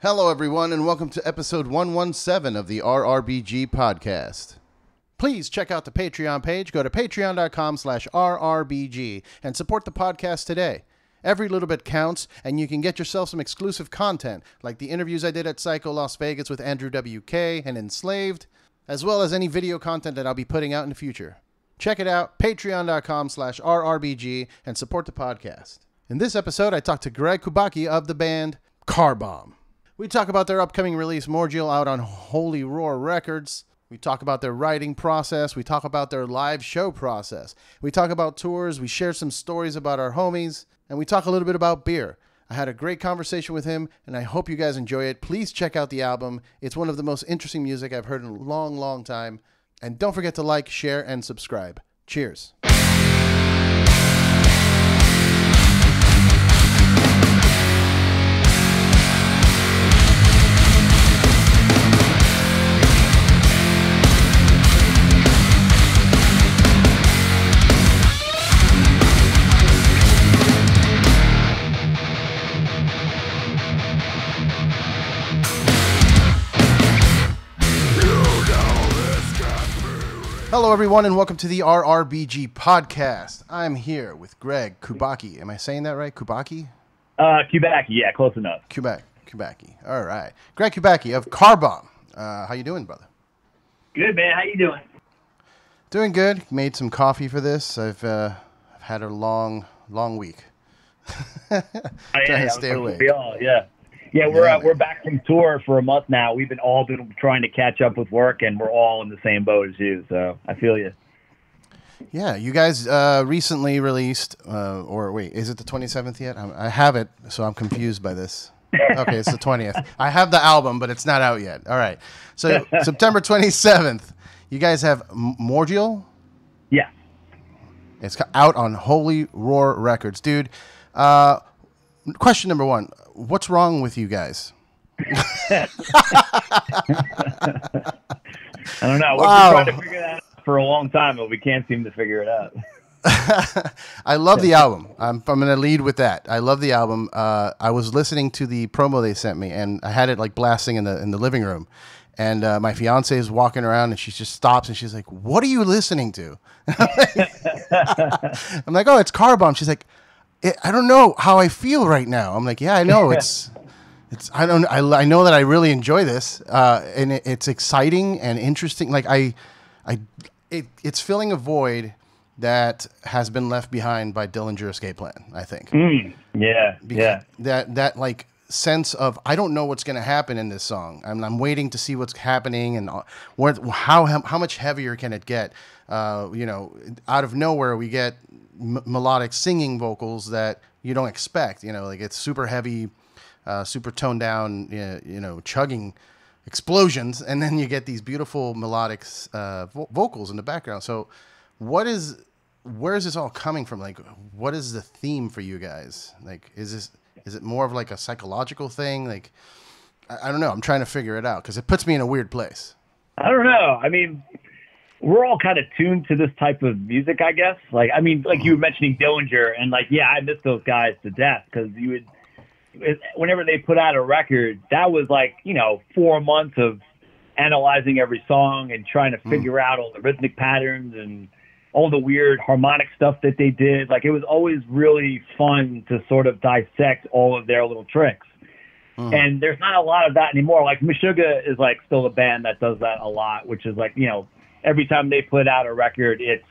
Hello, everyone, and welcome to episode 117 of the RRBG podcast. Please check out the Patreon page. Go to patreon.com slash RRBG and support the podcast today. Every little bit counts, and you can get yourself some exclusive content, like the interviews I did at Psycho Las Vegas with Andrew WK and Enslaved, as well as any video content that I'll be putting out in the future. Check it out, patreon.com slash RRBG, and support the podcast. In this episode, I talked to Greg Kubacki of the band Car Bomb. We talk about their upcoming release, Mordial, out on Holy Roar Records. We talk about their writing process. We talk about their live show process. We talk about tours. We share some stories about our homies. And we talk a little bit about beer. I had a great conversation with him, and I hope you guys enjoy it. Please check out the album. It's one of the most interesting music I've heard in a long, long time. And don't forget to like, share, and subscribe. Cheers. Hello, everyone, and welcome to the RRBG podcast. I'm here with Greg Kubacki. Am I saying that right? Kubacki? Uh, Kubacki, yeah, close enough. Kubak, Kubacki. All right. Greg Kubacki of Car Bomb. Uh, how you doing, brother? Good man, how you doing? Doing good. Made some coffee for this. I've uh, I've had a long, long week. Oh, Trying yeah, to yeah, stay awake. All, yeah, yeah. We're Yeah, uh, we're back from tour for a month now. We've been all been trying to catch up with work, and we're all in the same boat as you. So I feel you. Yeah, you guys uh, recently released, uh, or wait, is it the 27th yet? I'm, I have it, so I'm confused by this. Okay, it's the 20th. I have the album, but it's not out yet. All right. So September 27th, you guys have M- Mordial. Yeah. It's out on Holy Roar Records. Dude, uh, question number one What's wrong with you guys? I don't know. We've been trying to figure that out for a long time, but we can't seem to figure it out. I love the album. I'm, I'm going to lead with that. I love the album. Uh, I was listening to the promo they sent me, and I had it like blasting in the in the living room. And uh, my fiance is walking around, and she just stops, and she's like, "What are you listening to?" I'm like, "Oh, it's Car Bomb." She's like, "I- "I don't know how I feel right now." I'm like, "Yeah, I know. It's it's I don't I, I know that I really enjoy this, uh, and it, it's exciting and interesting. Like I I it, it's filling a void." That has been left behind by Dillinger Escape Plan, I think Yeah, yeah. that that like sense of I don't know what's going to happen in this song. I'm, I'm waiting to see what's happening and uh, what how how much heavier can it get? Uh, you know, out of nowhere we get m- melodic singing vocals that you don't expect. You know, like it's super heavy, uh, super toned down. You know, chugging explosions, and then you get these beautiful melodic uh, vo- vocals in the background. So, what is where is this all coming from? Like, what is the theme for you guys? Like, is this is it more of like a psychological thing? Like, I, I don't know. I'm trying to figure it out because it puts me in a weird place. I don't know. I mean, we're all kind of tuned to this type of music, I guess. Like, I mean, like you were mentioning Dillinger, and like, yeah, I miss those guys to death because you would, whenever they put out a record, that was like, you know, four months of analyzing every song and trying to hmm. figure out all the rhythmic patterns and all the weird harmonic stuff that they did. Like, it was always really fun to sort of dissect all of their little tricks. Hmm. And there's not a lot of that anymore. Like Meshuggah is like still a band that does that a lot, which is like, you know, every time they put out a record, it's,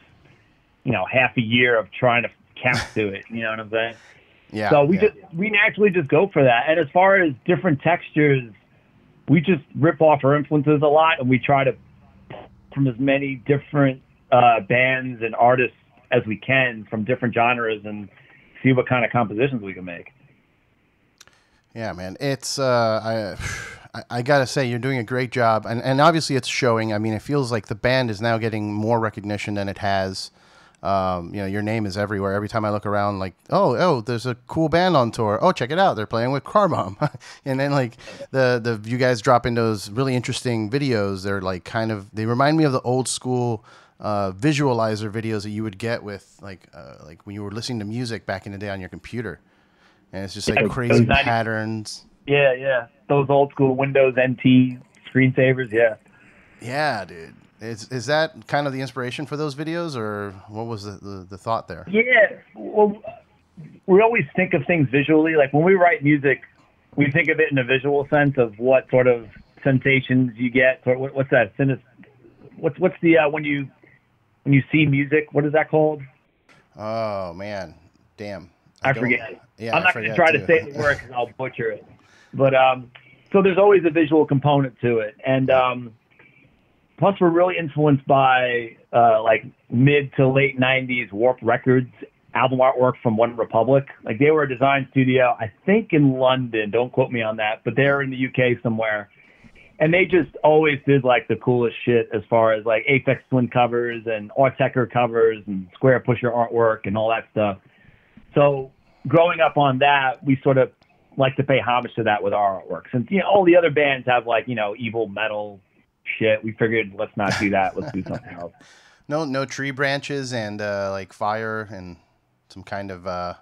you know, half a year of trying to count to it. You know what I'm saying? Yeah. So we yeah. just we naturally just go for that. And as far as different textures, we just rip off our influences a lot, and we try to from as many different uh, bands and artists as we can from different genres and see what kind of compositions we can make. Yeah, man. It's uh, I, I, I gotta say you're doing a great job, and and obviously it's showing. I mean, it feels like the band is now getting more recognition than it has. Um, you know, your name is everywhere. Every time I look around, like, oh, oh, there's a cool band on tour. Oh, check it out, they're playing with Car Bomb. and then like the the you guys drop in those really interesting videos. They're like kind of they remind me of the old school uh, visualizer videos that you would get with like uh, like when you were listening to music back in the day on your computer. And it's just like Yeah, crazy those 90 patterns. Yeah, yeah. Those old school Windows NT screensavers. Yeah. Yeah, dude. Is is that kind of the inspiration for those videos, or what was the, the, the thought there? Yeah. Well, we always think of things visually. Like when we write music, we think of it in a visual sense of what sort of sensations you get. Or what, what's that? What's what's the uh, when you when you see music? What is that called? Oh man, damn. I, I forget. Yeah, I'm not going to try too. to say the word because I'll butcher it. But um, so there's always a visual component to it, and um, plus we're really influenced by uh, like mid to late '90s Warp Records album artwork from One Republic. Like they were a design studio, I think in London. Don't quote me on that, but they're in the UK somewhere. And they just always did like the coolest shit as far as like Aphex Twin covers and Autechre covers and Squarepusher artwork and all that stuff. So growing up on that, we sort of like to pay homage to that with our artwork. Since you know all the other bands have like you know evil metal shit, we figured let's not do that. Let's do something else. No, no tree branches and uh, like fire and some kind of uh,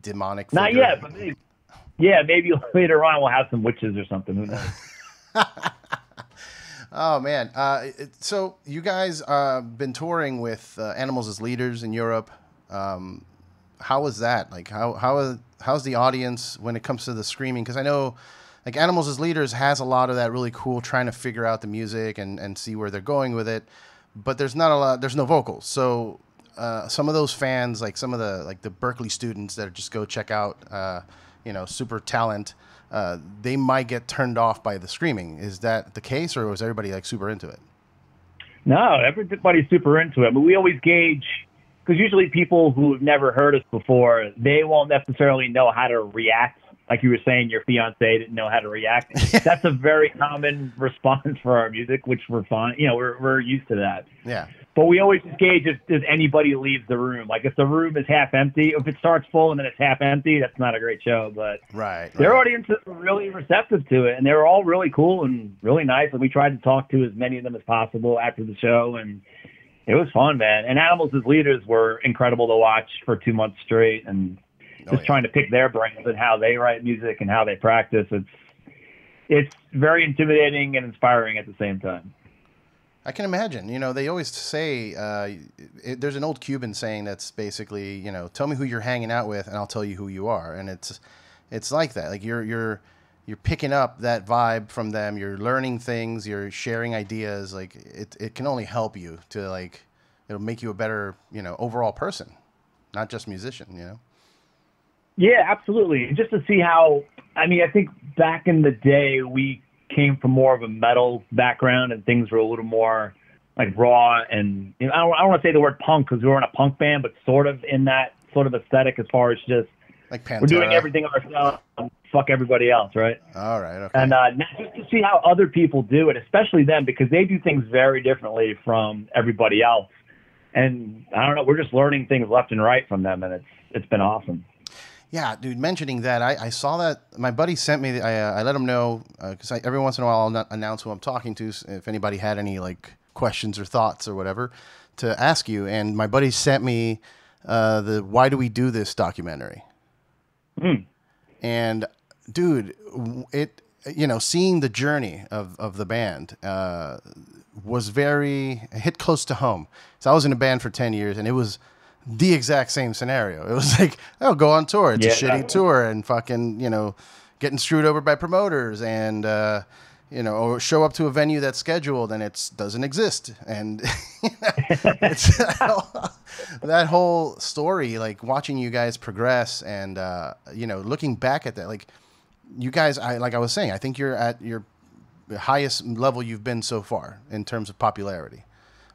demonic. Not yet, but maybe, yeah, maybe later on we'll have some witches or something. Who knows? oh man! Uh, so you guys uh, been touring with uh, Animals as Leaders in Europe. Um, how was that? Like how how how's the audience when it comes to the screaming? Because I know. Like Animals as Leaders has a lot of that really cool trying to figure out the music and, and see where they're going with it, but there's not a lot. There's no vocals, so uh, some of those fans, like some of the like the Berklee students that just go check out, uh, you know, super talent, uh, they might get turned off by the screaming. Is that the case, or was everybody like super into it? No, everybody's super into it. But we always gauge because usually people who have never heard us before, they won't necessarily know how to react like you were saying, your fiance didn't know how to react. That's a very common response for our music, which we're fine. You know, we're we're used to that. Yeah. But we always gauge if, if anybody leaves the room. Like if the room is half empty, if it starts full and then it's half empty, that's not a great show. But right, their right. audience were really receptive to it, and they were all really cool and really nice. And we tried to talk to as many of them as possible after the show, and it was fun, man. And Animals as leaders were incredible to watch for two months straight, and just oh, yeah. trying to pick their brains and how they write music and how they practice. It's it's very intimidating and inspiring at the same time. I can imagine. You know, they always say uh, it, there's an old Cuban saying that's basically, you know, tell me who you're hanging out with, and I'll tell you who you are. And it's it's like that. Like you're you're you're picking up that vibe from them. You're learning things. You're sharing ideas. Like it it can only help you to like it'll make you a better you know overall person, not just musician. You know. Yeah, absolutely. Just to see how, I mean, I think back in the day, we came from more of a metal background and things were a little more like raw and you know, I don't, I don't want to say the word punk because we weren't a punk band, but sort of in that sort of aesthetic as far as just like Pantera. we're doing everything ourselves. Fuck everybody else, right? All right. Okay. And uh, just to see how other people do it, especially them, because they do things very differently from everybody else. And I don't know, we're just learning things left and right from them, and it's it's been awesome. Yeah, dude. Mentioning that, I, I saw that my buddy sent me. I, uh, I let him know because uh, every once in a while I'll announce who I'm talking to if anybody had any like questions or thoughts or whatever to ask you. And my buddy sent me uh, the "Why Do We Do This" documentary. Mm. And dude, it you know seeing the journey of of the band uh, was very hit close to home. So I was in a band for ten years, and it was the exact same scenario. It was like, oh, go on tour. It's yeah. a shitty tour and fucking, you know, getting screwed over by promoters and, uh, you know, or show up to a venue that's scheduled and it doesn't exist. And it's that whole story, like watching you guys progress and, uh, you know, looking back at that, like you guys, I, like I was saying, I think you're at your highest level you've been so far in terms of popularity.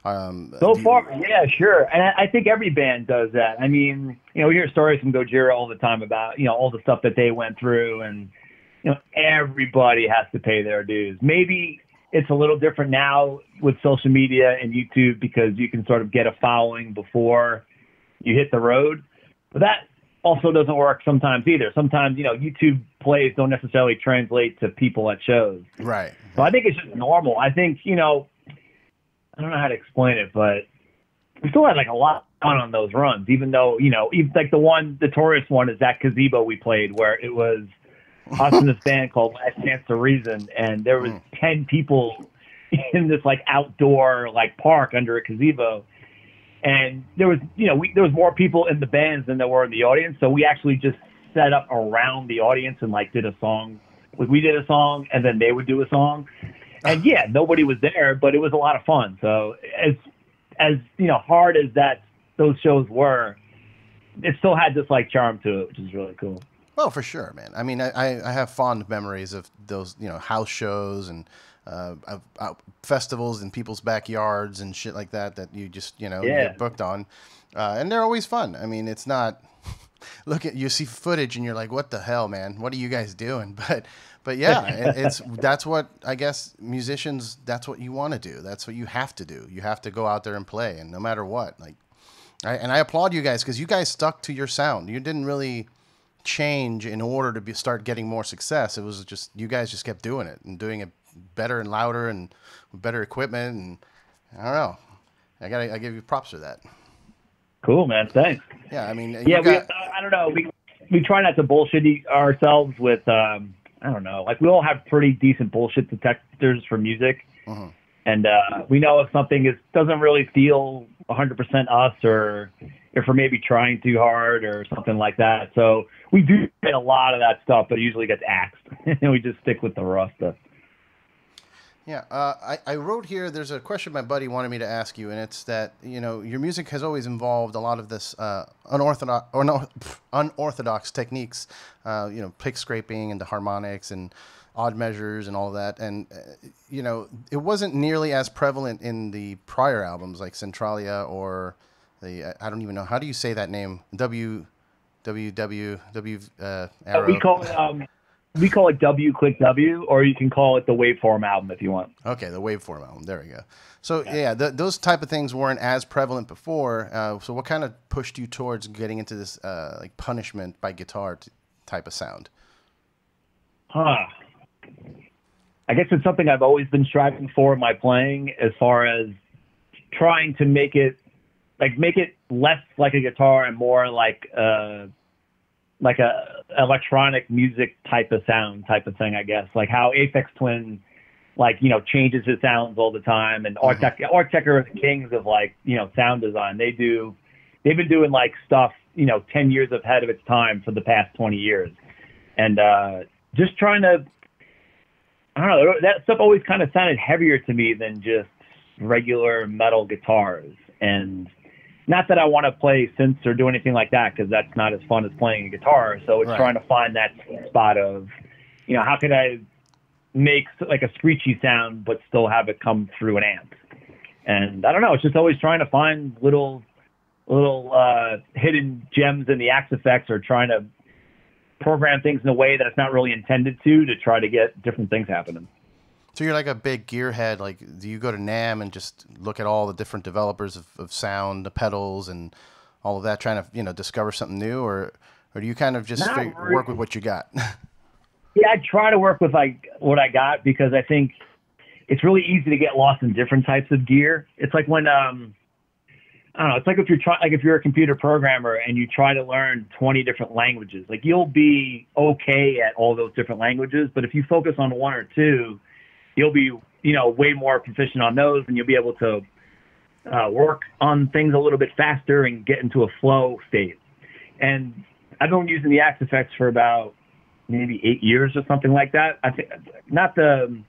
Um, so far, yeah, sure, and I, I think every band does that. I mean, you know, we hear stories from Gojira all the time about you know all the stuff that they went through, and you know, everybody has to pay their dues. Maybe it's a little different now with social media and YouTube because you can sort of get a following before you hit the road, but that also doesn't work sometimes either. Sometimes, you know, YouTube plays don't necessarily translate to people at shows. Right. So I think it's just normal. I think, you know, I don't know how to explain it, but we still had like a lot on on those runs, even though, you know, even like the one, the tourist one is that gazebo we played where it was us in this band called Last Chance to Reason, and there was mm. ten people in this like outdoor like park under a gazebo, and there was you know we, there was more people in the bands than there were in the audience, so we actually just set up around the audience and like did a song. Like we did a song, and then they would do a song, and yeah, nobody was there, but it was a lot of fun. So as as you know, hard as that those shows were, it still had this like charm to it, which is really cool. Well, for sure, man. I mean, I, I have fond memories of those, you know, house shows and uh, uh, festivals in people's backyards and shit like that that you just, you know, you Yeah. get booked on. Uh, and they're always fun. I mean, it's not. Look at you see footage and you're like, what the hell, man? What are you guys doing? But, but yeah, it, it's that's what I guess musicians. That's what you want to do. That's what you have to do. You have to go out there and play, and no matter what, like I, and I applaud you guys because you guys stuck to your sound. You didn't really change in order to be, start getting more success. It was just you guys just kept doing it and doing it better and louder and with better equipment. And I don't know. I got I give you props for that. Cool, man. Thanks. Yeah, I mean, Yeah, we, got- I don't know. We we try not to bullshit ourselves with um I don't know. Like we all have pretty decent bullshit detectors for music, Mhm. And uh, we know if something is doesn't really feel 100% us, or if we're maybe trying too hard or something like that. So we do get a lot of that stuff, but it usually gets axed, and we just stick with the raw stuff. Yeah, uh, I, I wrote here. There's a question my buddy wanted me to ask you, and it's that you know your music has always involved a lot of this uh, unorthodox or no pff, unorthodox techniques. Uh, you know, pick scraping and the harmonics and odd measures and all that. And uh, you know, it wasn't nearly as prevalent in the prior albums like Centralia or the I don't even know how do you say that name W W W W uh, Arrow. We call it um, we call it W Click W, or you can call it the Waveform album if you want. Okay, the waveform album. There we go. So yeah, th- those type of things weren't as prevalent before. Uh, so what kind of pushed you towards getting into this uh, like punishment by guitar t- type of sound? Huh. I guess it's something I've always been striving for in my playing as far as trying to make it like make it less like a guitar and more like uh like a electronic music type of sound type of thing, I guess. Like how Aphex Twin like, you know, changes his sounds all the time and Artec Artec are the kings of like, you know, sound design. They do they've been doing like stuff, you know, ten years ahead of its time for the past twenty years. And uh just trying to I don't know. That stuff always kind of sounded heavier to me than just regular metal guitars. And not that I want to play synths or do anything like that because that's not as fun as playing a guitar. So it's Right. trying to find that spot of, you know, how could I make like a screechy sound but still have it come through an amp? And I don't know. It's just always trying to find little, little uh, hidden gems in the Axe-Fx or trying to program things in a way that it's not really intended to to try to get different things happening. So you're like a big gearhead. Like, do you go to NAMM and just look at all the different developers of, of sound, the pedals, and all of that, trying to you know discover something new, or or do you kind of just really. work with what you got? Yeah, I try to work with like what I got because I think it's really easy to get lost in different types of gear. It's like when um I don't know, it's like if you're trying like if you're a computer programmer and you try to learn 20 different languages. Like you'll be okay at all those different languages, but if you focus on one or two, you'll be, you know, way more proficient on those and you'll be able to uh, work on things a little bit faster and get into a flow state. And I've been using the Axe-Fx for about maybe eight years or something like that. I think not the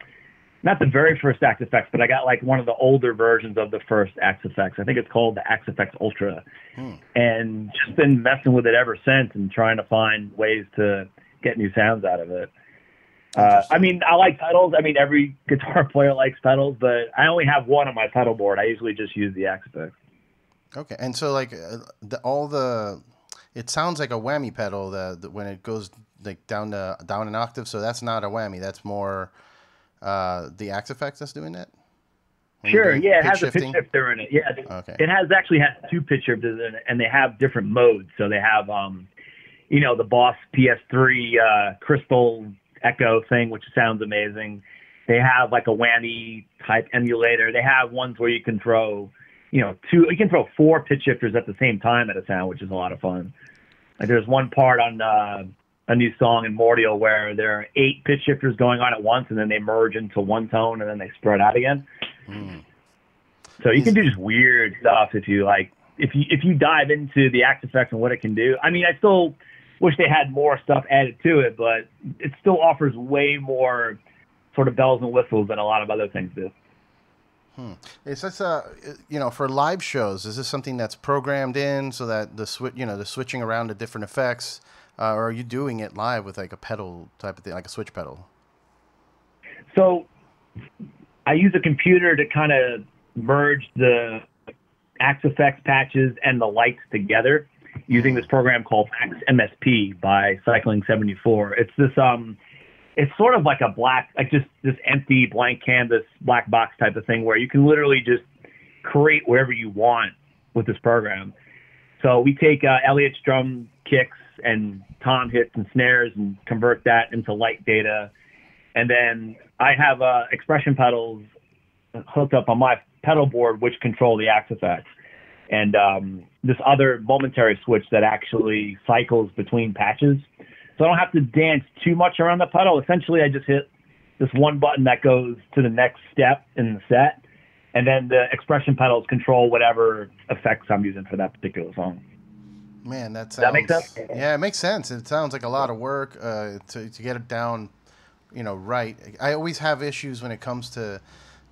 not the very first Axe-Fx, but I got like one of the older versions of the first Axe-Fx. I think it's called the Axe-Fx Ultra, and just been messing with it ever since and trying to find ways to get new sounds out of it. Uh, I mean, I like pedals. I mean, every guitar player likes pedals, but I only have one on my pedal board. I usually just use the Axe-Fx. Okay, and so like uh, the, all the, it sounds like a whammy pedal the, the when it goes like down to down an octave. So that's not a whammy. That's more uh, the Axe-Fx that's doing that. When Sure, doing yeah, it has a pitch shifter in it. Yeah, Okay. it has actually has two pitch shifters in it, and they have different modes. So they have, um, you know, the Boss PS3 uh, Crystal Echo thing, which sounds amazing. They have like a whammy type emulator. They have ones where you can throw, you know, two. You can throw four pitch shifters at the same time at a sound, which is a lot of fun. Like there's one part on uh, a new song in Mordial where there are eight pitch shifters going on at once, and then they merge into one tone, and then they spread out again. Mm. So you can do just weird stuff if you like. If you if you dive into the Axe-Fx and what it can do. I mean, I still wish they had more stuff added to it, but it still offers way more sort of bells and whistles than a lot of other things do. Hmm. Is this a you know for live shows? Is this something that's programmed in so that the switch you know the switching around to different effects, uh, or are you doing it live with like a pedal type of thing, like a switch pedal? So I use a computer to kind of merge the Axe-Fx patches and the lights together using this program called Max MSP by Cycling 74. It's this um it's sort of like a black like just this empty blank canvas black box type of thing where you can literally just create wherever you want with this program. So we take uh, Elliot's drum kicks and tom hits and snares and convert that into light data. And then I have uh, expression pedals hooked up on my pedal board, which control the Axe-Fx. And um, this other momentary switch that actually cycles between patches. So I don't have to dance too much around the pedal. Essentially, I just hit this one button that goes to the next step in the set. And then the expression pedals control whatever effects I'm using for that particular song. Man, that sounds. That make sense? Yeah, it makes sense. It sounds like a lot of work uh, to to get it down, you know, right. I always have issues when it comes to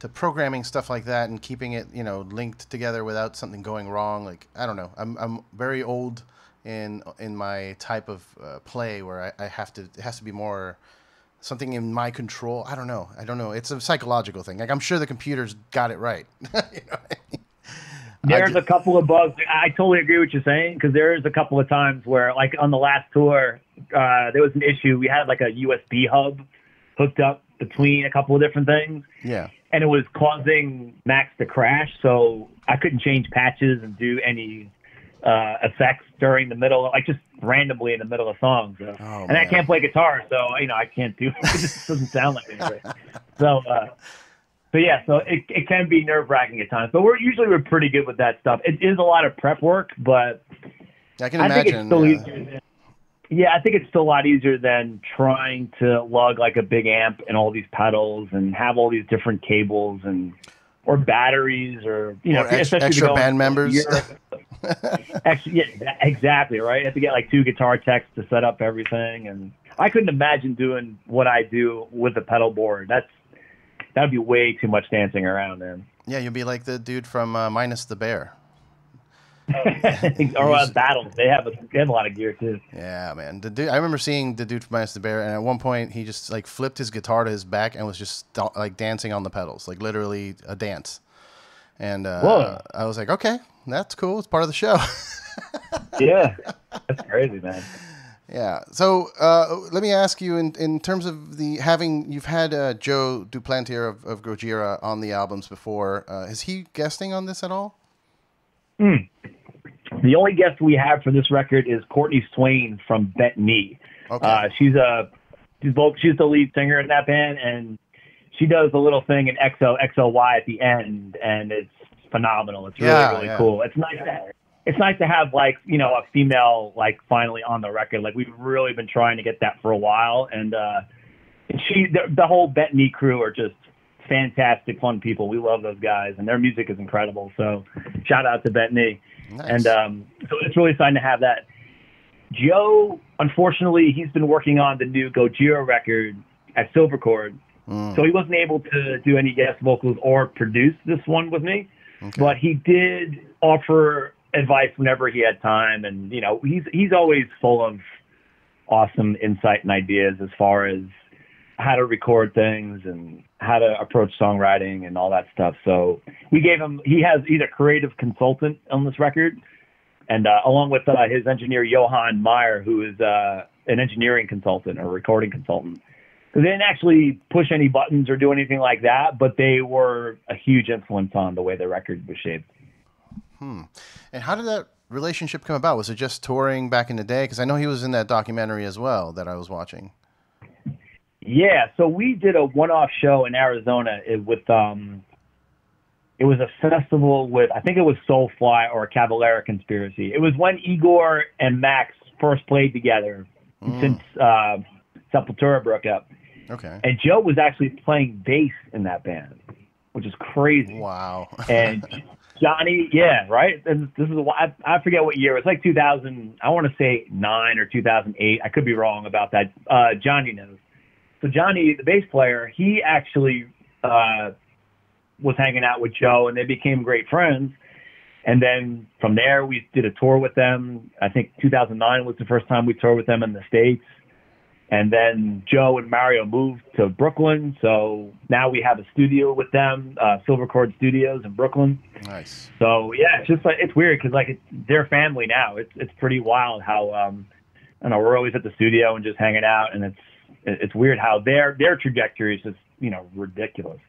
to programming stuff like that and keeping it, you know, linked together without something going wrong. Like I don't know, I'm I'm very old in in my type of uh, play where I, I have to it has to be more something in my control. I don't know. I don't know. It's a psychological thing. Like I'm sure the computer's got it right. you know I mean? There's a couple of bugs. I totally agree with you saying because there is a couple of times where, like on the last tour, uh, there was an issue. We had like a USB hub hooked up between a couple of different things. Yeah. And it was causing Max to crash, so I couldn't change patches and do any uh, effects during the middle, like just randomly in the middle of songs. So. Oh, and I can't play guitar, so you know I can't do. It just doesn't sound like anything. So, uh, so yeah, so it it can be nerve wracking at times, but we're usually we're pretty good with that stuff. It is a lot of prep work, but I can I think it's imagine. still uh, easier. Than, yeah, I think it's still a lot easier than trying to lug like a big amp and all these pedals and have all these different cables and or batteries or you know Or ex- especially extra band members. Actually, yeah, exactly right. You have to get like two guitar techs to set up everything, and I couldn't imagine doing what I do with a pedal board. That's that'd be way too much dancing around, man. yeah, you'll be like the dude from uh, Minus the Bear. or uh, battles, they have a they have a lot of gear too. Yeah, man. The dude, I remember seeing the dude from Minus the Bear, and at one point he just like flipped his guitar to his back and was just like dancing on the pedals, like literally a dance. And uh, I was like, okay, that's cool. It's part of the show. Yeah, that's crazy, man. Yeah. So uh, let me ask you, in in terms of the having, you've had uh, Joe Duplantier of, of Gojira on the albums before. Uh, is he guesting on this at all? The only guest we have for this record is Courtney Swain from Bent Knee. Okay. Uh, she's a she's both she's the lead singer in that band, and she does a little thing in XO XOY at the end, and it's phenomenal. It's really Yeah, really yeah. cool. It's nice to it's nice to have like you know a female like finally on the record. Like we've really been trying to get that for a while, and uh, and she the, the whole Bent Knee crew are just fantastic, fun people. We love those guys, and their music is incredible. So shout out to Bent Knee. Nice. And um, so it's really exciting to have that. Joe, unfortunately, he's been working on the new Gojira record at Silvercord, Mm, so he wasn't able to do any guest vocals or produce this one with me. okay. But he did offer advice whenever he had time, and you know, he's he's always full of awesome insight and ideas as far as how to record things and how to approach songwriting and all that stuff. So we gave him he has he's a creative consultant on this record, and uh, along with uh, his engineer Johan Meyer, who is uh, an engineering consultant or recording consultant. They didn't actually push any buttons or do anything like that, but they were a huge influence on the way the record was shaped. And how did that relationship come about? Was it just touring back in the day? Because I know he was in that documentary as well that I was watching. Yeah, so we did a one-off show in Arizona with um, it was a festival with I think it was Soulfly or Cavalera Conspiracy. It was when Igor and Max first played together since uh, Sepultura broke up. Okay. And Joe was actually playing bass in that band, which is crazy. Wow. And Johnny, yeah, right. And this is I, I forget what year. It was like 2000. I want to say nine or 2008. I could be wrong about that. Uh, Johnny knows. So Johnny, the bass player, he actually uh, was hanging out with Joe, and they became great friends. And then from there, we did a tour with them. I think 2009 was the first time we toured with them in the states. And then Joe and Mario moved to Brooklyn, so now we have a studio with them, uh, Silver Cord Studios in Brooklyn. Nice. So yeah, it's just like it's weird because like it's their family now. It's it's pretty wild how um, I know we're always at the studio and just hanging out, and it's it's weird how their their trajectory is just you know ridiculous.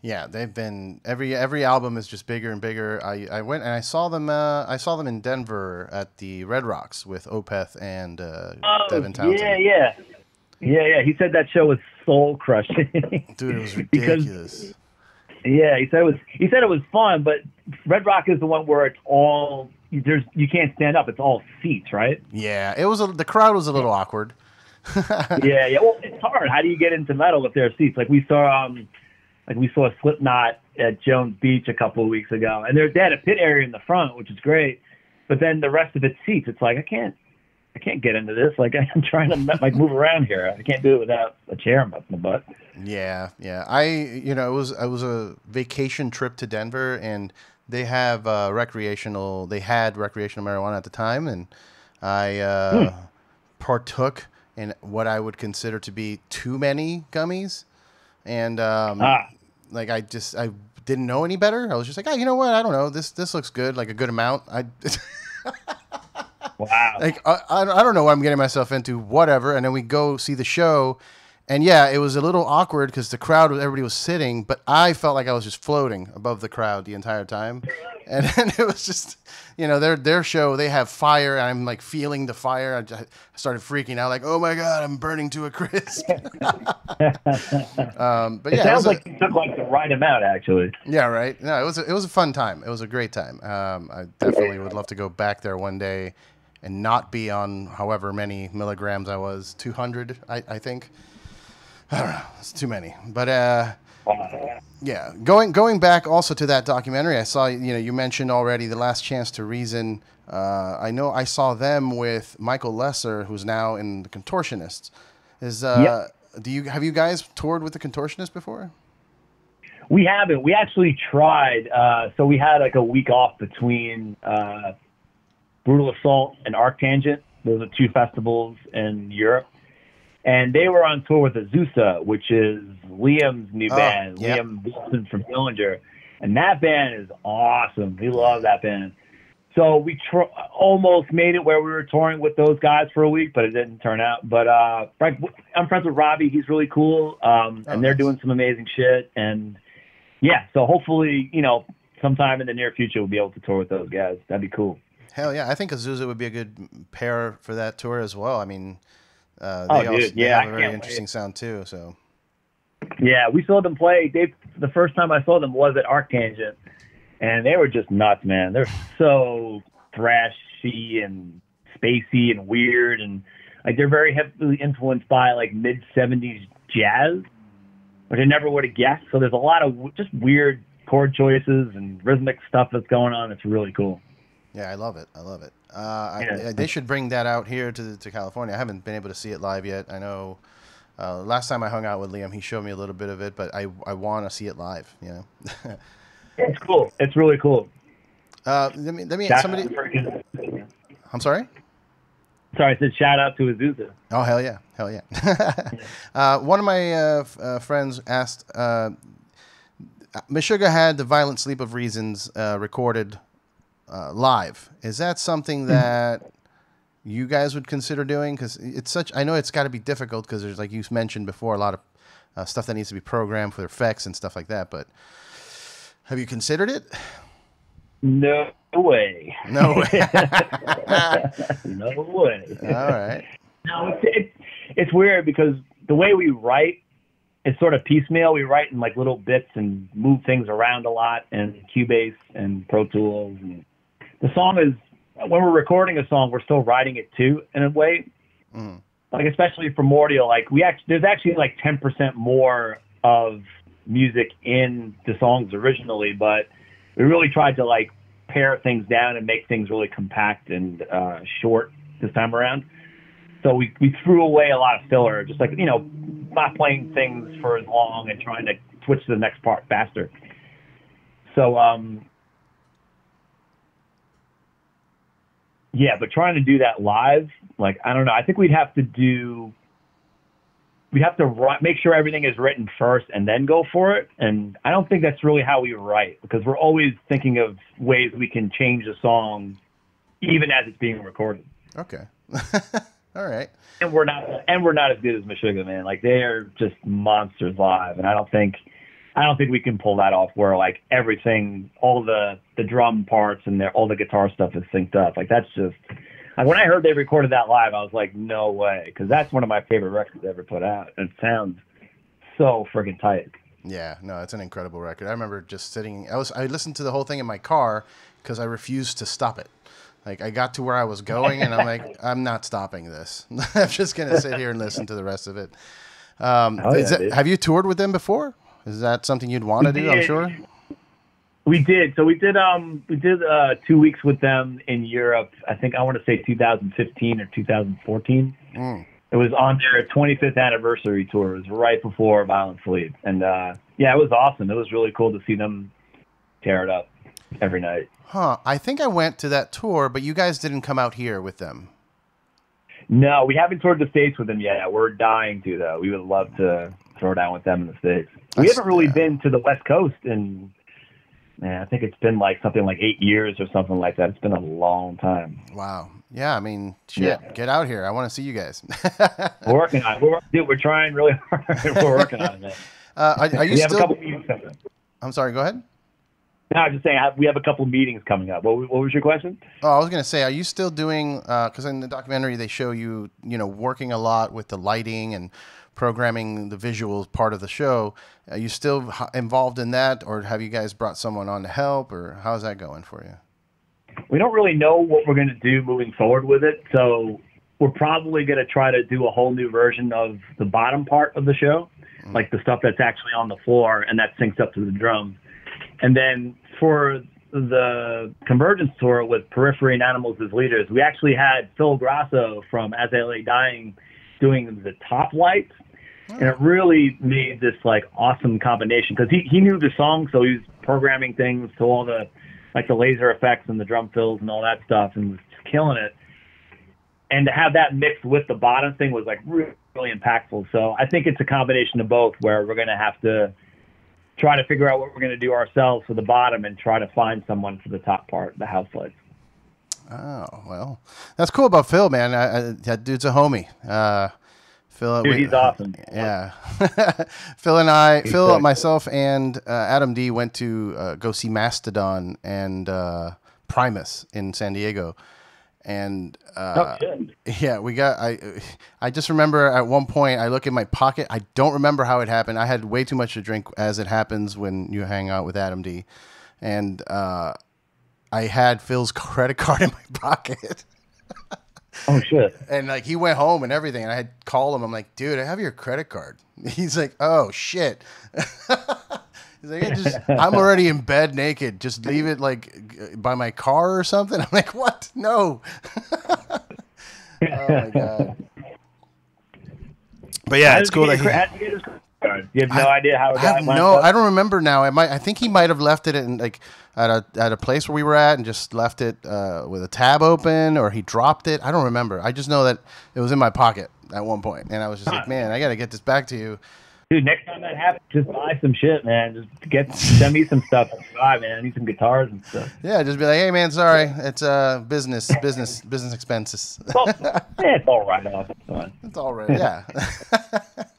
Yeah, they've been every every album is just bigger and bigger. I, I went and I saw them. Uh, I saw them in Denver at the Red Rocks with Opeth and uh, Devin Townsend. Oh, yeah, yeah, yeah, yeah. He said that show was soul crushing. Dude, it was Because- ridiculous. yeah, he said it was. He said it was fun, but Red Rock is the one where it's all there's you can't stand up. It's all seats, right? yeah, it was a, the crowd was a little awkward. yeah, yeah. Well, it's hard. How do you get into metal if there are seats? Like we saw, um, like we saw a Slipknot at Jones Beach a couple of weeks ago, and they're they had a pit area in the front, which is great. But then the rest of it's seats. It's like I can't, I can't get into this. Like I'm trying to like move around here. I can't do it without a chair in my butt. Yeah, yeah. I you know it was it was a vacation trip to Denver, and they have uh, recreational. They had recreational marijuana at the time, and I uh, partook in what I would consider to be too many gummies, and um, Ah. Like I just I didn't know any better. I was just like, oh, you know what? I don't know. This this looks good, like a good amount. I. Wow. like I, I I don't know what I'm getting myself into, whatever. And then we go see the show, and yeah, it was a little awkward because the crowd, everybody was sitting, but I felt like I was just floating above the crowd the entire time, and then it was just, you know, their their show, they have fire, and I'm like feeling the fire. I, just, I started freaking out, like, oh my god, I'm burning to a crisp. um, but it yeah, it sounds was a- like you took like the right amount, actually. yeah, right. No, it was a, it was a fun time. It was a great time. Um, I definitely would love to go back there one day and not be on however many milligrams I was. Two hundred, I, I think. I don't know. It's too many. But uh, yeah, going going back also to that documentary, I saw you know you mentioned already the Last Chance to Reason. Uh, I know I saw them with Michael Lessard, who's now in the Contortionists. Is uh, do you have you guys toured with the Contortionists before? We haven't. We actually tried. Uh, so we had like a week off between uh, Brutal Assault and Arctangent. Those are two festivals in Europe. And they were on tour with Azusa, which is Liam's new Oh, band, yep. Liam Wilson from Dillinger. And that band is awesome. We love that band. So we tr- almost made it where we were touring with those guys for a week, but it didn't turn out. But uh, Frank, I'm friends with Robbie. He's really cool, um, Oh, and they're nice. doing some amazing shit. And yeah, so hopefully, you know, sometime in the near future, we'll be able to tour with those guys. That'd be cool. Hell yeah, I think Azusa would be a good pair for that tour as well. I mean, uh, Oh, they, also, dude, yeah, have a very interesting wait. sound too. So Yeah, we saw them play. They the first time I saw them was at Arctangent, and they were just nuts, man. They're so thrashy and spacey and weird, and like they're very heavily influenced by like mid '70s jazz, which I never would have guessed. So there's a lot of just weird chord choices and rhythmic stuff that's going on. It's really cool. yeah, I love it. I love it. Uh, I, Yeah. they should bring that out here to to California. I haven't been able to see it live yet. I know. Uh, last time I hung out with Liam, he showed me a little bit of it, but I, I want to see it live. You know. It's cool. It's really cool. uh, let me let me Shout somebody. I'm sorry. Sorry, I said shout out to Azusa. Oh hell yeah, hell yeah. uh, one of my uh, f- uh, friends asked. Uh, Meshuggah had the Violent Sleep of Reasons uh, recorded uh, live. Is that something that you guys would consider doing? Because it's such. I know it's got to be difficult because there's like you mentioned before a lot of uh, stuff that needs to be programmed for effects and stuff like that. But have you considered it? No way. No way. no way. All right. No, it's, it's it's weird because the way we write is sort of piecemeal. We write in like little bits and move things around a lot in Cubase and Pro Tools. And the song is when we're recording a song, we're still writing it too in a way. like especially for primordial. Like we actually there's actually like ten percent more of music in the songs originally, but we really tried to like pare things down and make things really compact and uh, short this time around. So we we threw away a lot of filler, just like you know, not playing things for as long and trying to switch to the next part faster. So um, yeah, but trying to do that live, like I don't know. I think we'd have to do. We have to write, make sure everything is written first and then go for it. And I don't think that's really how we write because we're always thinking of ways we can change the song, even as it's being recorded. Okay. All right. And we're not, and we're not as good as Meshuggah, man. Like they are just monsters live, and I don't think, I don't think we can pull that off. Where like everything, all the the drum parts and their, all the guitar stuff is synced up. Like that's just, like when I heard they recorded that live, I was like, no way, because that's one of my favorite records ever put out. It sounds so freaking tight. Yeah, no, it's an incredible record. I remember just sitting. I was I listened to the whole thing in my car because I refused to stop it. Like I got to where I was going, and I'm like, I'm not stopping this. I'm just gonna sit here and listen to the rest of it. Um, Oh, yeah, is that- have you toured with them before? Is that something you'd want to do? I'm sure. We did. So we did. Um, we did uh, two weeks with them in Europe. I think I want to say 2015 or 2014. Mm. It was on their 25th anniversary tour. It was right before Violent Sleep, and uh, yeah, it was awesome. It was really cool to see them tear it up every night. Huh. I think I went to that tour, but you guys didn't come out here with them. No, we haven't toured the states with them yet. We're dying to though. We would love to throw down with them in the states. We That's- haven't really yeah. been to the West Coast in. Man, I think it's been like something like eight years or something like that. It's been a long time. Wow. Yeah. I mean, shit. Yeah. Get out here. I want to see you guys. We're working on it. We're, dude, we're trying really hard. we're working on it. Man. uh, are, are you we have a couple meetings coming. I'm sorry. Go ahead. No, I'm just saying we have a couple meetings coming up. What, was- what was your question? Oh, I was gonna say, are you still doing? Because in the documentary they show you, you know, working a lot with the lighting and programming the visual part of the show. Are you still involved in that, or have you guys brought someone on to help, or how's that going for you? We don't really know what we're going to do moving forward with it, so we're probably going to try to do a whole new version of the bottom part of the show, mm. like the stuff that's actually on the floor and that syncs up to the drums. And then for the Convergence tour with Periphery and Animals as leaders, we actually had Phil Sgrosso from As I Lay Dying doing the top lights. And it really made this like awesome combination because he, he knew the song, so he was programming things to all the like the laser effects and the drum fills and all that stuff, and was just killing it. And to have that mixed with the bottom thing was like really, really impactful. So I think it's a combination of both, where we're going to have to try to figure out what we're going to do ourselves for the bottom and try to find someone for the top part, the house lights. Oh well, that's cool about Phil, man. I, I, that dude's a homie. Uh, Phil, Dude, he's awesome. Yeah, Phil and I, He's Phil, sick. myself, and uh, Adam D went to uh, go see Mastodon and uh, Primus in San Diego, and uh, oh, yeah, we got. I I just remember at one point I look in my pocket. I don't remember how it happened. I had way too much to drink, as it happens when you hang out with Adam D, and uh, I had Phil's credit card in my pocket. Oh, shit. And like he went home and everything, and I had called him. I'm like, dude, I have your credit card. He's like, oh shit. He's like, "I just, I'm already in bed naked. Just leave it like by my car or something. I'm like, what? No. oh my god. But yeah, it's cool that he. You get his card? You have no idea how it I got have no, up? I don't remember now. I might, I think he might have left it in like at a at a place where we were at and just left it uh, with a tab open, or he dropped it. I don't remember. I just know that it was in my pocket at one point, and I was just like, man, I got to get this back to you. Dude, next time that happens, just buy some shit, man. Just get send me some stuff. Buy, man. I need some guitars and stuff. Yeah, just be like, hey man, sorry, it's uh business, business, business expenses. It's all, yeah, it's all right. It's. It's all right. Yeah.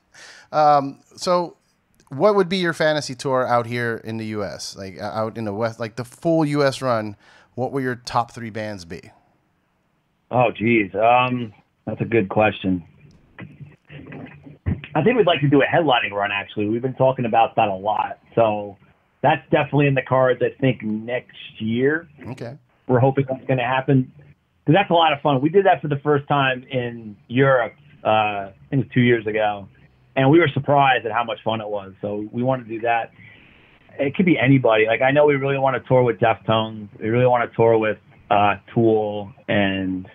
um, so, what would be your fantasy tour out here in the U.S. Like uh, out in the West, like the full U.S. run? What would your top three bands be? Oh, geez. Um, that's a good question. I think we'd like to do a headlining run. Actually, we've been talking about that a lot. So that's definitely in the cards. I think next year Okay. we're hoping that's going to happen. because that's a lot of fun. We did that for the first time in Europe. Uh, I think it was two years ago, and we were surprised at how much fun it was. So we want to do that. It could be anybody. Like I know we really want to tour with Deftones. We really want to tour with uh, Tool, and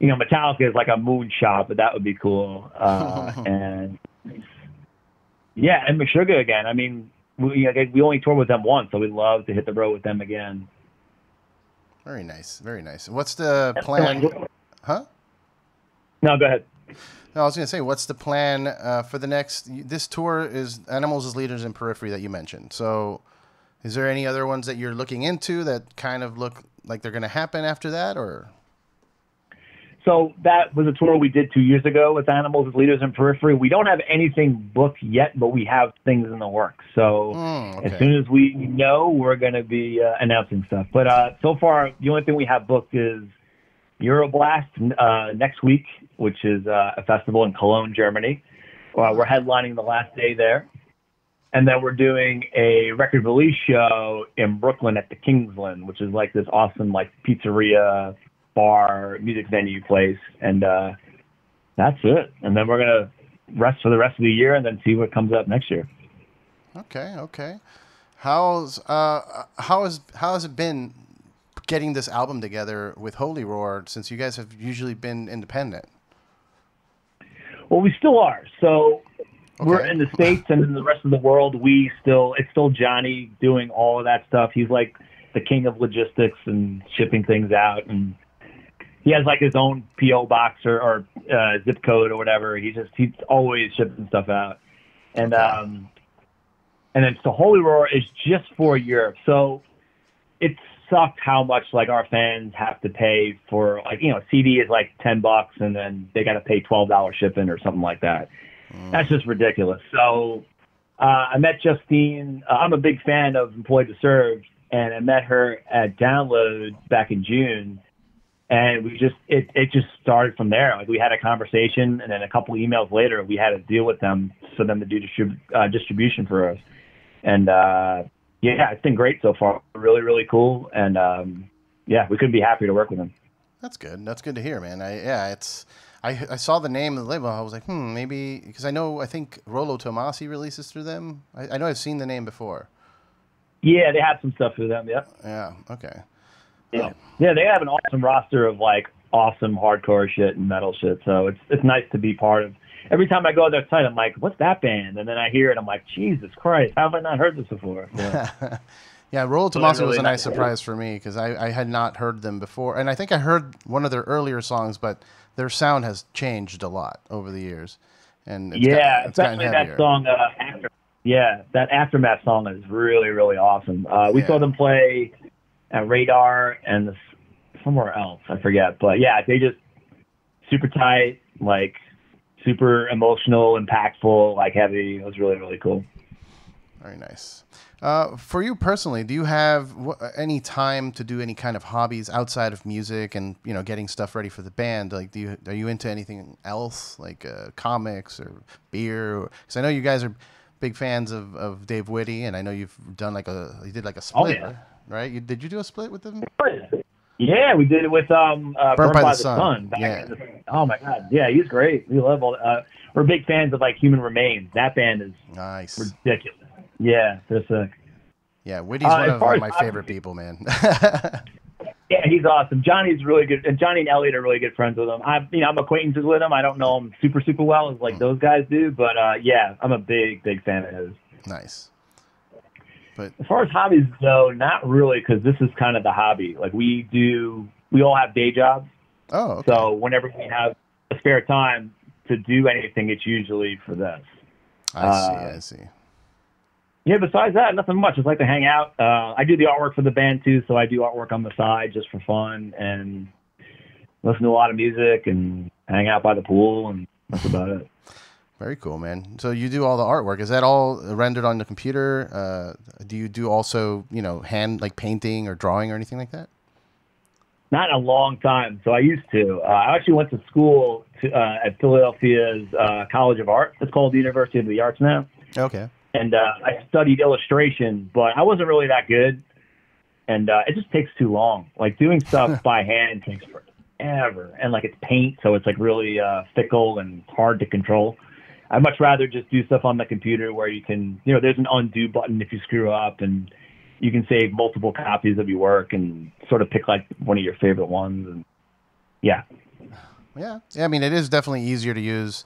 you know Metallica is like a moonshot, but that would be cool. Uh, and yeah, and Meshuggah again. I mean, we we only toured with them once, so we'd love to hit the road with them again. Very nice, very nice. What's the plan? Huh? No, go ahead. No, I was going to say, what's the plan uh, for the next? This tour is Animals as Leaders in Periphery that you mentioned. So, is there any other ones that you're looking into that kind of look like they're going to happen after that, or? So that was a tour we did two years ago with Animals as Leaders in Periphery. We don't have anything booked yet, but we have things in the works. So Mm, okay. as soon as we know, we're going to be uh, announcing stuff. But uh, so far, the only thing we have booked is Euroblast uh, next week, which is uh, a festival in Cologne, Germany. Uh, we're headlining the last day there. And then we're doing a record release show in Brooklyn at the Kingsland, which is like this awesome like pizzeria, bar, music venue place. And uh, that's it. And then we're gonna rest for the rest of the year and then see what comes up next year. Okay, okay. How's uh how has how has it been getting this album together with Holy Roar since you guys have usually been independent? Well, we still are. So we're in the states and in the rest of the world. We still it's still Johnny doing all of that stuff. He's like the king of logistics and shipping things out, and he has like his own PO box or, or uh, zip code or whatever. He just he's always shipping stuff out, and Okay. um, and then so Holy Roar is just for Europe. So it sucked how much like our fans have to pay for like you know CD is like ten bucks and then they got to pay twelve dollars shipping or something like that. That's just ridiculous. So uh, I met Justine. Uh, I'm a big fan of Employed to Serve, and I met her at Download back in June. And we just it it just started from there. Like we had a conversation, and then a couple emails later, we had a deal with them for them to do distrib- uh, distribution for us. And uh, yeah, it's been great so far. Really, really cool. And um, yeah, we couldn't be happier to work with them. That's good. That's good to hear, man. I yeah, it's I I saw the name of the label. I was like, hmm, maybe because I know I think Rolo Tomassi releases through them. I, I know I've seen the name before. Yeah, they have some stuff for them. Yep. Yeah. Okay. Yeah. Yeah, they have an awesome roster of like awesome hardcore shit and metal shit. So it's it's nice to be part of. Every time I go to their site, I'm like, "What's that band?" And then I hear it, I'm like, "Jesus Christ, how have I not heard this before?" Yeah, Rolo So Tomassi they're was a nice surprise for me because I, I had not heard them before, and I think I heard one of their earlier songs, but their sound has changed a lot over the years. And it's yeah, got, especially that song. Uh, after, yeah, that aftermath song is really really awesome. Uh, we Yeah. saw them play at Radar and somewhere else, I forget. But yeah, they just super tight, like super emotional, impactful, like heavy. It was really really cool. Very nice. Uh, for you personally, do you have any time to do any kind of hobbies outside of music and you know getting stuff ready for the band? Like, do you are you into anything else like uh, comics or beer? Because I know you guys are big fans of, of Dave Witte, and I know you've done like a you did like a Oh, split, yeah. right? You, did you do a split with them? Yeah, we did it with um uh, Burnt Burnt by by, the the Sun. Yeah. in the- oh my god, yeah, he's great. We love all. Uh, we're big fans of like Human Remains. That band is Nice. ridiculous. Yeah, they're sick. Yeah, Witte's Uh, one of as my favorite people, man. Yeah, he's awesome. Johnny's really good, and Johnny and Elliot are really good friends with him. I, you know, I'm acquaintances with him. I don't know him super super well as like those guys do, but uh, yeah, I'm a big big fan of his. nice. But As far as hobbies go, not really, because this is kind of the hobby. Like we do, we all have day jobs. oh, okay. So whenever we have a spare time to do anything, it's usually for this. I see. uh, I see. Yeah, besides that, nothing much. Just like to hang out. Uh, I do the artwork for the band too, so I do artwork on the side just for fun and listen to a lot of music and hang out by the pool, and that's about it. Very cool, man. So you do all the artwork. Is that all rendered on the computer? Uh, do you do also, you know, hand like painting or drawing or anything like that? Not in a long time, so I used to. Uh, I actually went to school to, uh, at Philadelphia's uh, College of Art. It's called the University of the Arts now. Okay. and uh, I studied illustration, but I wasn't really that good, and uh, it just takes too long. Like doing stuff by hand takes for, ever, and like it's paint, so it's like really uh, fickle and hard to control. I'd much rather just do stuff on the computer where you can, you know, there's an undo button if you screw up, and you can save multiple copies of your work and sort of pick like one of your favorite ones. And yeah, yeah, yeah. I mean, it is definitely easier to use.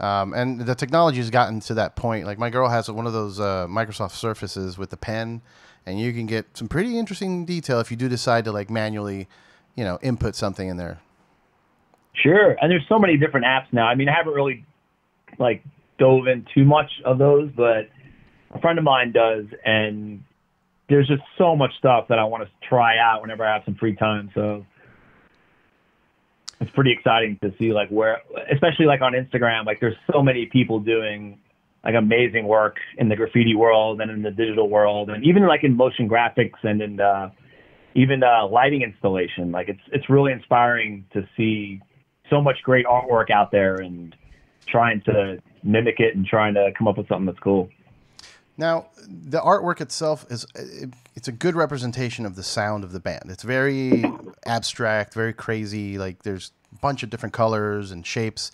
Um, and the technology has gotten to that point. Like my girl has one of those uh, Microsoft Surfaces with the pen, and you can get some pretty interesting detail if you do decide to like manually, you know, input something in there. Sure, and there's so many different apps now. I mean, I haven't really like dove in too much of those, but a friend of mine does, and there's just so much stuff that I want to try out whenever I have some free time. So it's pretty exciting to see like where, especially like on Instagram, like there's so many people doing like amazing work in the graffiti world and in the digital world, and even like in motion graphics and in uh, even uh, lighting installation. Like it's it's really inspiring to see so much great artwork out there and trying to mimic it and trying to come up with something that's cool. Now, the artwork itself is it's a good representation of the sound of the band. It's very abstract, very crazy. Like there's a bunch of different colors and shapes,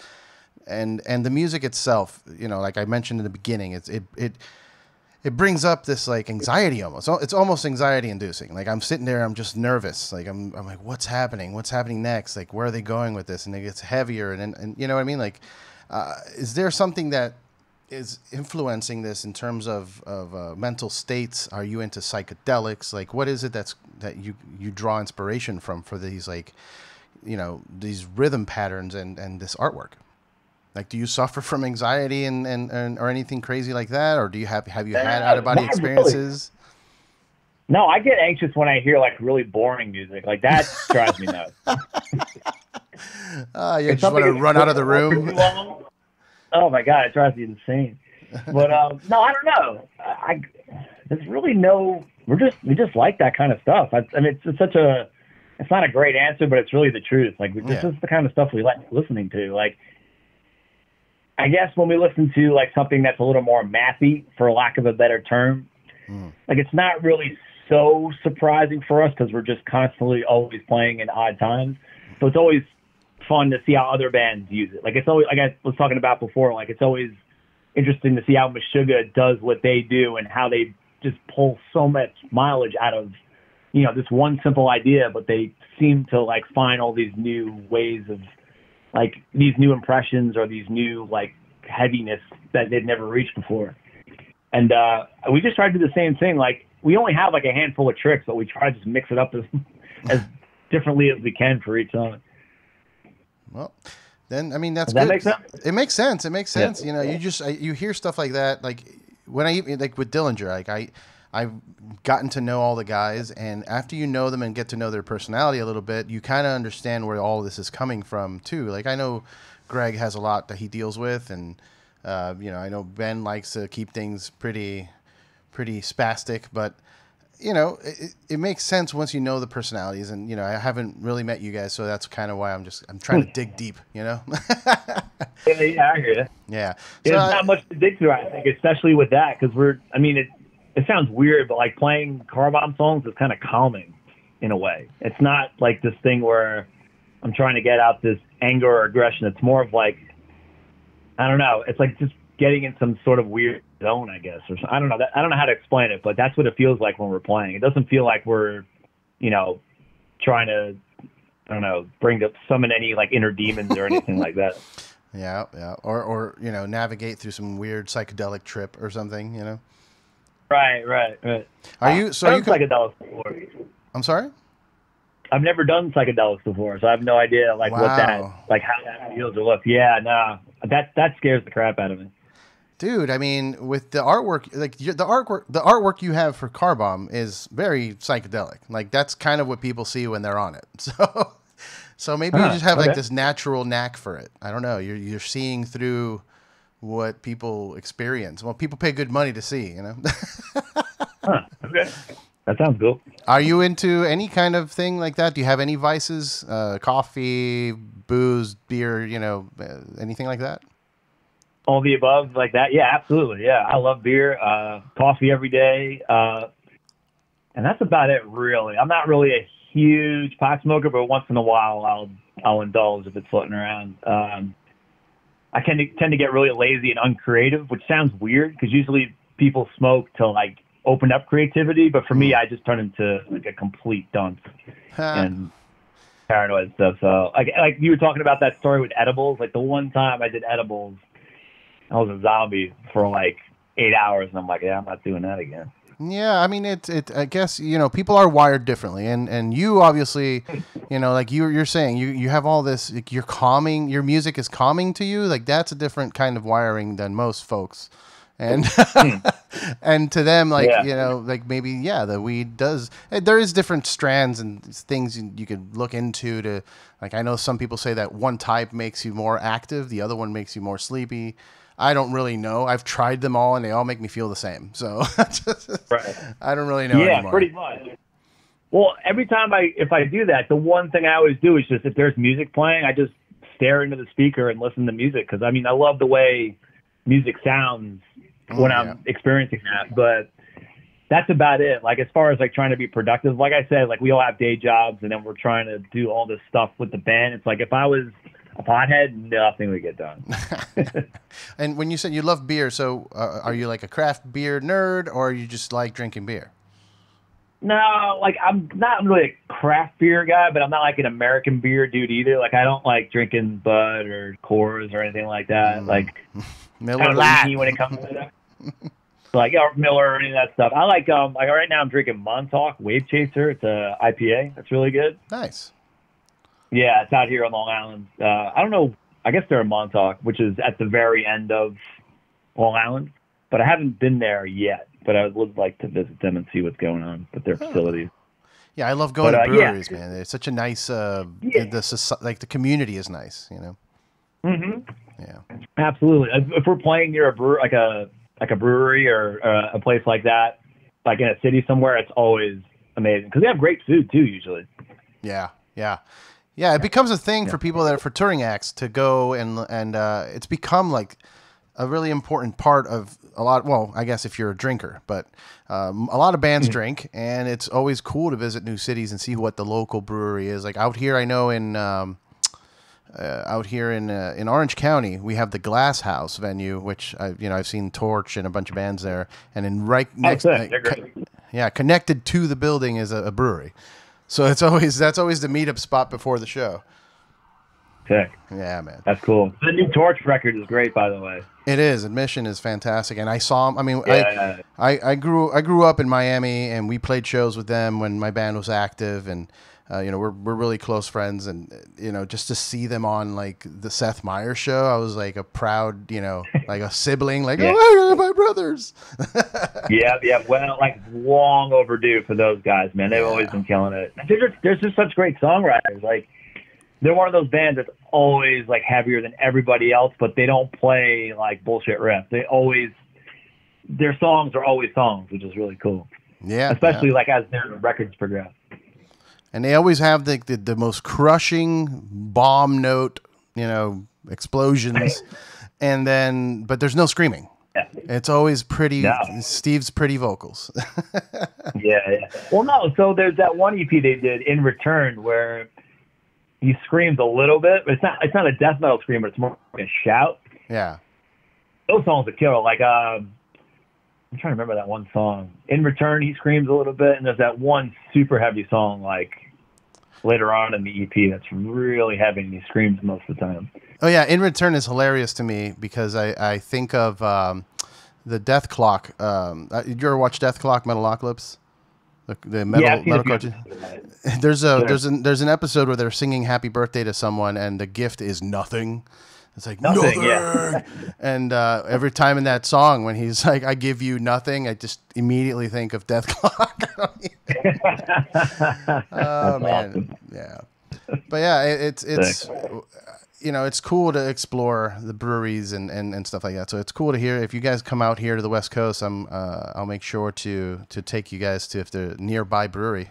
and and the music itself. You know, like I mentioned in the beginning, it's it it it brings up this like anxiety almost. It's almost anxiety inducing. Like I'm sitting there, I'm just nervous. Like I'm I'm like, what's happening? What's happening next? Like where are they going with this? And it gets heavier, and and, and you know what I mean? Like, uh, is there something that is influencing this in terms of of uh, mental states? Are you into psychedelics? Like, what is it that's that you you draw inspiration from for these like, you know, these rhythm patterns and and this artwork? Like, do you suffer from anxiety and and, and or anything crazy like that, or do you have have you had out of body experiences? Really. No, I get anxious when I hear like really boring music. Like that drives me nuts. Uh, you just want to run out of the room oh my god, it drives me insane. But um, no, I don't know. I, there's really no. We're just we just like that kind of stuff. I, I mean, it's, it's, such a. It's not a great answer, but it's really the truth. Like this yeah. is the kind of stuff we like listening to. Like, I guess when we listen to like something that's a little more mathy, for lack of a better term, mm. like it's not really so surprising for us because we're just constantly always playing in odd times. So it's always fun to see how other bands use it. Like it's always like I was talking about before. Like it's always interesting to see how Meshuggah does what they do and how they just pull so much mileage out of you know this one simple idea, but they seem to like find all these new ways of like these new impressions or these new like heaviness that they'd never reached before. And uh, we just tried to do the same thing. Like we only have like a handful of tricks, but we try to just mix it up as as differently as we can for each song. Well, then I mean that's Does good. That make sense? It makes sense. It makes sense. Yeah. You know, you just you hear stuff like that. Like when I like with Dillinger, like I I've gotten to know all the guys, and after you know them and get to know their personality a little bit, you kind of understand where all this is coming from too. Like I know Greg has a lot that he deals with, and uh, you know I know Ben likes to keep things pretty pretty spastic, but you know, it, it, makes sense once you know the personalities, and you know, I haven't really met you guys, so that's kind of why I'm just I'm trying to dig deep, you know. yeah, yeah, I hear you. Yeah, there's I, not much to dig through, I think, especially with that, because we're. I mean, it it sounds weird, but like playing car bomb songs is kind of calming, in a way. It's not like this thing where I'm trying to get out this anger or aggression. It's more of like, I don't know. It's like just getting in some sort of weird zone, I guess, or I don't know. That, I don't know how to explain it, but that's what it feels like when we're playing. It doesn't feel like we're, you know, trying to, I don't know, bring to summon any like inner demons or anything like that. Yeah, yeah, or or you know, navigate through some weird psychedelic trip or something, you know. Right, right, right. Are you so? Are you psychedelics before? I'm sorry. I've never done psychedelics before, so I have no idea like wow. what that like how that feels or looks. Yeah, no, that that scares the crap out of me dude i mean with the artwork like the artwork the artwork you have for car bomb is very psychedelic. Like that's kind of what people see when they're on it. So so maybe you just have okay. like this natural knack for it. I don't know. You're you're seeing through what people experience. Well people pay good money to see you know? Huh, okay. That sounds cool. Are you into any kind of thing like that? Do you have any vices? Uh, coffee booze beer you know uh, anything like that all the above like that. Yeah, absolutely. Yeah, I love beer, uh, coffee every day, uh, and that's about it. Really, I'm not really a huge pot smoker, but once in a while I'll I'll indulge if it's floating around. Um, I tend to tend to get really lazy and uncreative, which sounds weird because usually people smoke to like open up creativity, but for me, I just turn into like a complete dunce and paranoid stuff. So like like you were talking about that story with edibles. Like the one time I did edibles, I was a zombie for like eight hours, and I'm like, yeah, I'm not doing that again. Yeah, I mean, it. It. I guess you know people are wired differently, and and you obviously, you know, like you you're saying, you you have all this. Like, you're calming. Your music is calming to you. Like that's a different kind of wiring than most folks, and and to them, like Yeah. you know, like maybe yeah, the weed does. eh, There is different strands and things you, you could look into to. Like I know some people say that one type makes you more active, the other one makes you more sleepy. I don't really know. I've tried them all, and they all make me feel the same. So Right. I don't really know yeah, anymore. pretty much. Well, every time I if I do that, the one thing I always do is just if there's music playing, I just stare into the speaker and listen to music because I mean I love the way music sounds oh, when Oh, I'm experiencing that, but that's about it. Like as far as like trying to be productive, like I said, like we all have day jobs and then we're trying to do all this stuff with the band. It's like if I was pothead, nothing would get done. And when you said you love beer, so uh, are you like a craft beer nerd, or you just like drinking beer? No, like I'm not really a craft beer guy, but I'm not like an American beer dude either. Like I don't like drinking Bud or Coors or anything like that. Like Miller kind of when it comes to that. like or Miller or any of that stuff. I like um like right now I'm drinking Montauk Wave Chaser. It's a IPA. That's really good. Nice. Yeah, it's out here on Long Island. Uh, I don't know. I guess they're in Montauk, which is at the very end of Long Island, but I haven't been there yet. But I would like to visit them and see what's going on with their facilities. Yeah, I love going But, to uh, yeah. breweries, man. It's such a nice. Uh, Yeah. the, like the community is nice, you know. hmm Yeah. Absolutely. If if we're playing near a brewer, like a like a brewery or uh, a place like that, like in a city somewhere, it's always amazing because they have great food too. Usually. Yeah, yeah, yeah. It becomes a thing for people that are for touring acts to go and and uh, it's become like a really important part of a lot. Well, I guess if you're a drinker, but um, a lot of bands drink, and it's always cool to visit new cities and see what the local brewery is. Like out here, I know in. Um, uh, out here in uh, in Orange County, we have the Glass House venue, which I you know I've seen Torche and a bunch of bands there, and in right next, sick. like, co- yeah, connected to the building is a, a brewery, so it's always that's always the meetup spot before the show. Sick. Yeah, man, That's cool. The new Torche record is great, by the way. it is. Admission is fantastic, and I saw I mean, Yeah. I, I I grew I grew up in Miami, and we played shows with them when my band was active, and uh, you know we're we're really close friends, and you know just to see them on like the Seth Meyers show, I was like a proud you know like a sibling, like Yeah. oh my brothers. yeah, yeah. Well, like long overdue for those guys, man. They've always been killing it. They're just, they're just such great songwriters. Like they're one of those bands that's always like heavier than everybody else, but they don't play like bullshit riffs. They always their songs are always songs, which is really cool. yeah, Especially yeah. like as their records progress. And they always have the, the the most crushing bomb note, you know, explosions, and then but there's no screaming. Yeah. It's always pretty. No. Steve's pretty vocals. Yeah, yeah. Well, no. So there's that one EP they did in return where he screams a little bit, but it's not. It's not a death metal scream, but it's more like a shout. yeah, Those songs are killer. Like um, I'm trying to remember that one song. In return, he screams a little bit, and there's that one super heavy song like later on in the EP that's really having he screams most of the time. Oh yeah, In Return is hilarious to me because I, I think of um, the Dethklok. Um, uh, did you ever watch Dethklok Metalocalypse? The, the metal, yeah, metal cartoon? episodes of that. There's a there's an there's an episode where they're singing Happy Birthday to someone and the gift is nothing. It's like Nothing, nothing. yeah. and uh, every time in that song when he's like, "I give you nothing," I just immediately think of Death Clock. oh man, awesome. yeah. But yeah, it, it's it's you know it's cool to explore the breweries and, and, and stuff like that. So it's cool to hear if you guys come out here to the West Coast. I'm uh, I'll make sure to to take you guys to if they're nearby brewery.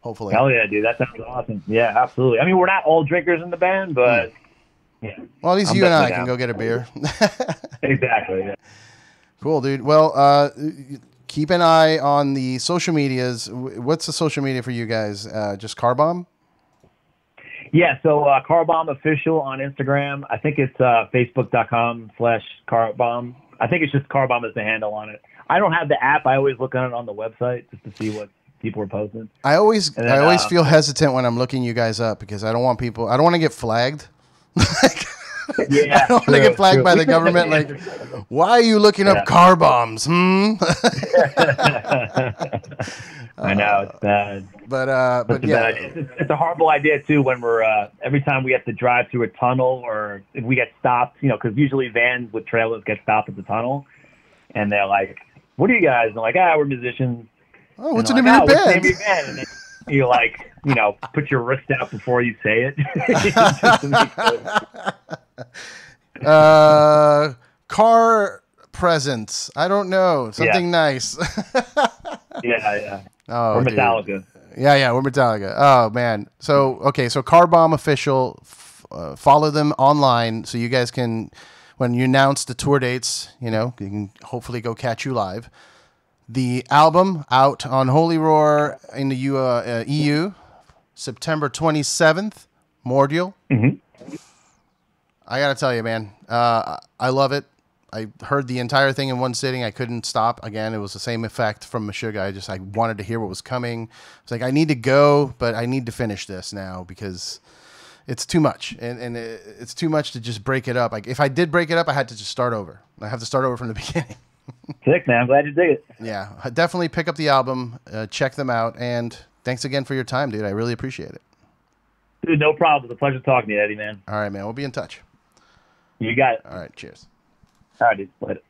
Hopefully. Hell yeah, dude. That sounds awesome. Yeah, absolutely. I mean, we're not all drinkers in the band, but yeah, Well, at least I'm you and I can go get a beer. exactly. Yeah. cool, dude. Well, uh, keep an eye on the social medias. What's the social media for you guys? Uh, just Car Bomb? Yeah, so uh, Car Bomb official on Instagram. I think it's uh, facebook.com slash Car Bomb. I think it's just Car Bomb is the handle on it. I don't have the app. I always look on it on the website just to see what people are posting. I always And I always uh, feel hesitant when I'm looking you guys up because I don't want people I don't want to get flagged. Like, Yeah, I don't want to get flagged true. by the government. Like, why are you looking Yeah. up car bombs? Hmm. I know it's bad. but uh, But but yeah, it's, it's a horrible idea too when we're uh, every time we have to drive through a tunnel or if we get stopped, you know, because usually vans with trailers get stopped at the tunnel, and they're like, "What are you guys?" And they're like, "Ah, we're musicians." oh, what's the name of your "Ah, band? the name your band?" And then you like, you know, put your wrist out before you say it. Just to make sure. Uh, car presents. I don't know. Something nice. yeah, yeah. oh, or dude. Metallica. Yeah, yeah, we're Metallica. Oh man. So okay, so Car Bomb official. F- uh, follow them online so you guys can, when you announce the tour dates, you know, you can hopefully go catch you live. The album out on Holy Roar in the U, uh, uh, EU, September twenty seventh. Mordial. Mhm. I gotta tell you, man, uh, I love it. I heard the entire thing in one sitting. I couldn't stop. Again, it was the same effect from Meshuggah. I just I wanted to hear what was coming. It's like I need to go, but I need to finish this now because it's too much, and and it, it's too much to just break it up. Like if I did break it up, I had to just start over. I have to start over from the beginning. Sick, man. I'm glad you dig it. yeah, definitely pick up the album, uh, check them out, and thanks again for your time, dude. I really appreciate it. Dude, no problem. It's a pleasure talking to you, Eddie, man. All right, man. We'll be in touch. You got it. All right, cheers. All right, dude. Later.